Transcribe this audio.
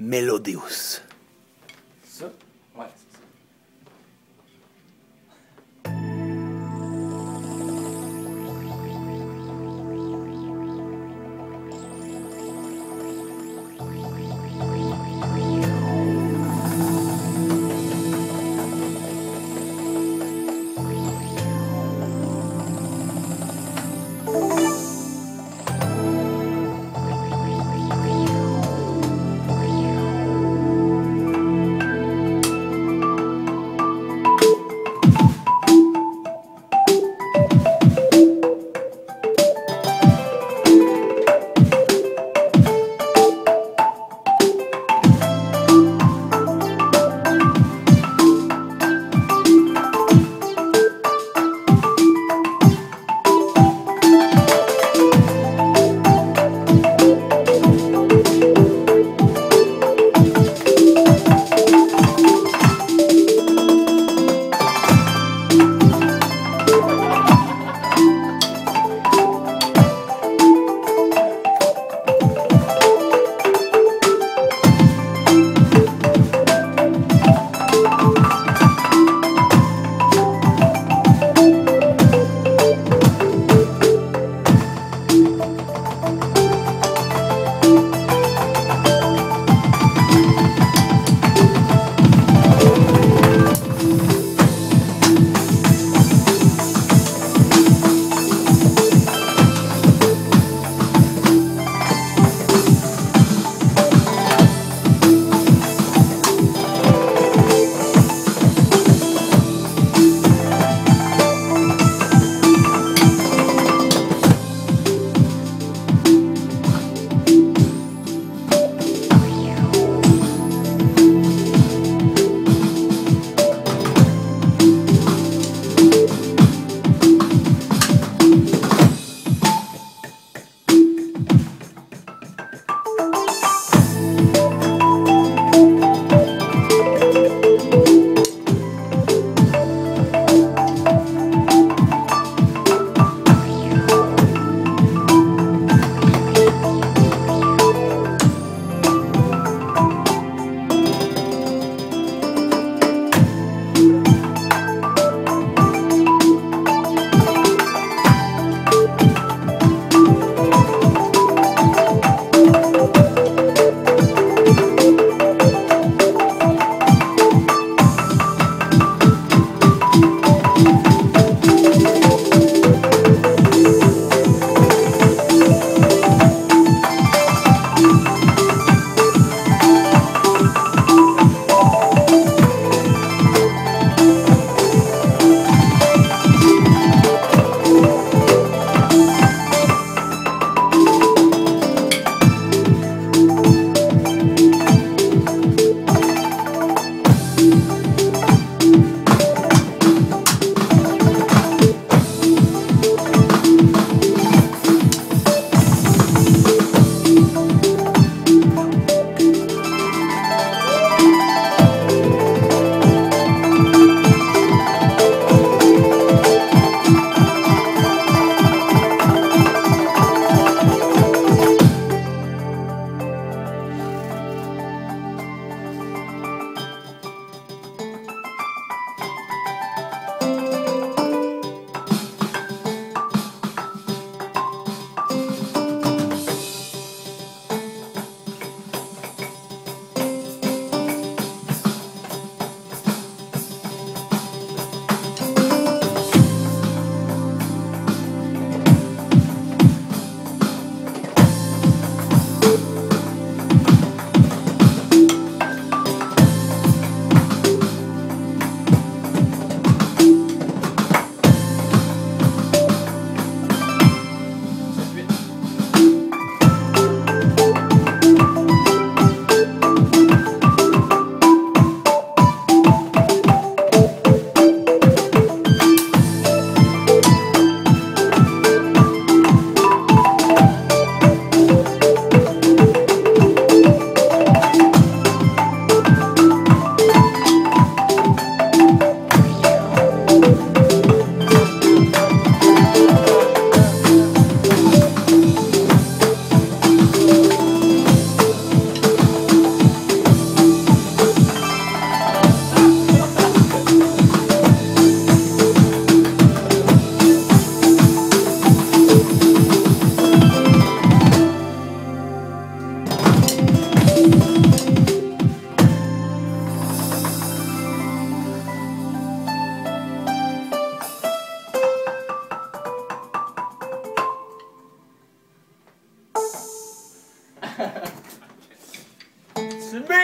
Melodius. Ça? Ouais, 准备